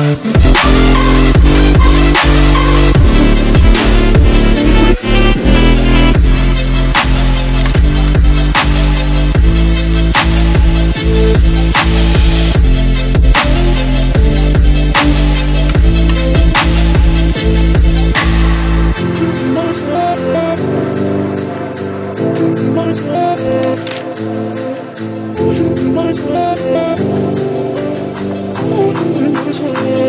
Thank 嗯